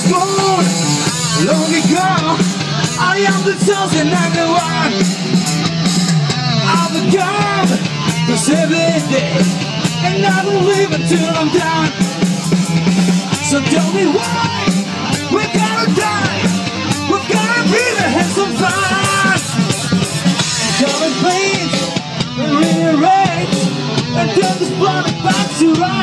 was born long ago. I am the chosen and the one. I'm the God who saved this, and I will live until I'm done. So tell me why we're gonna die. We're gonna be the hands of fire. Come and please, rearrange, until tell this planet back to us.